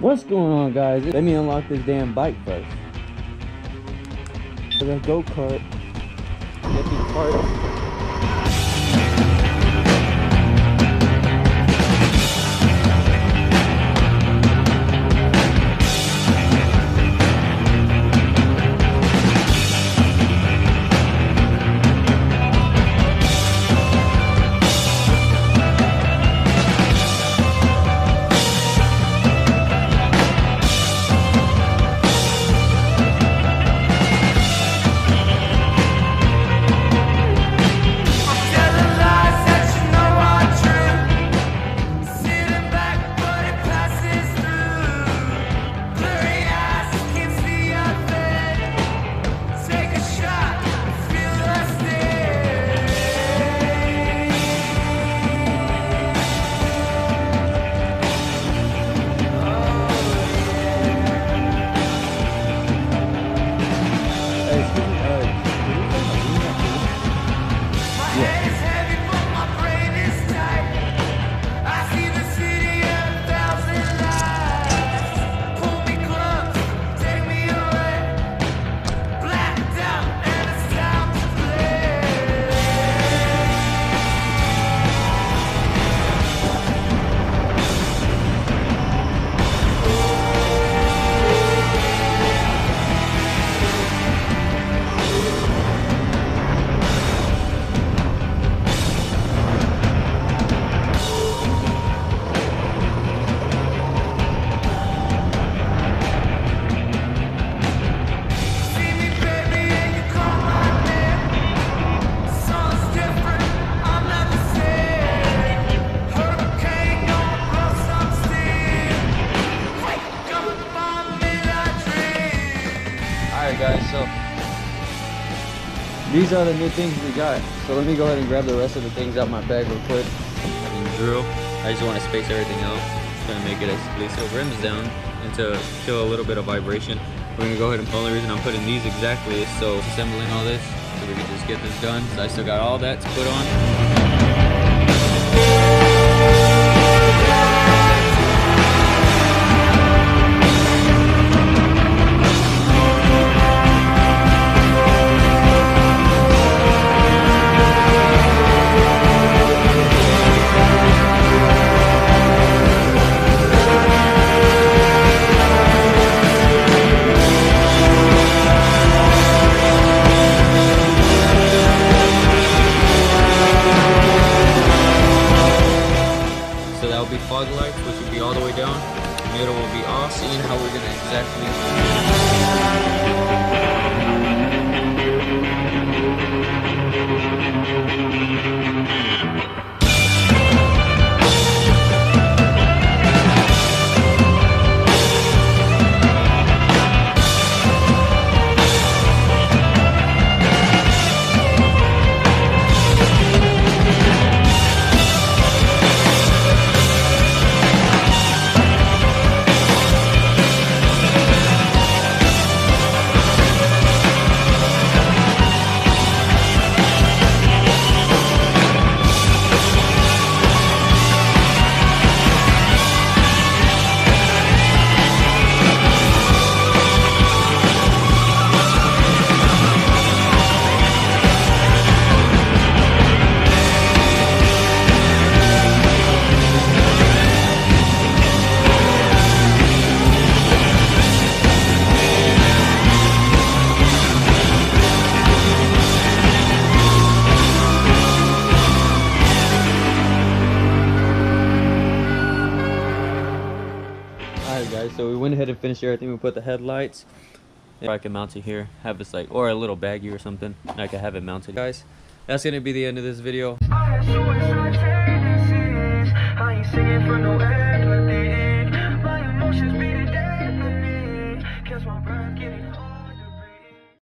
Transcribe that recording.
What's going on guys? Let me unlock this damn bike first. The go-kart. Get these parts. Guys. These are the new things we got. So let me go ahead and grab the rest of the things out my bag real quick. I drill. I just want to space everything out. Just gonna make it as least so rims down and to show a little bit of vibration. We're gonna go ahead and the only reason I'm putting these exactly is so assembling all this so we can just get this done. So I still got all that to put on. which will be all the way down. The middle will be off, seeing how we're gonna exactly so we went ahead and finished everything. We put the headlights. If I can mount it here, have this like, or a little baggie or something. I can have it mounted. Guys, that's gonna be the end of this video.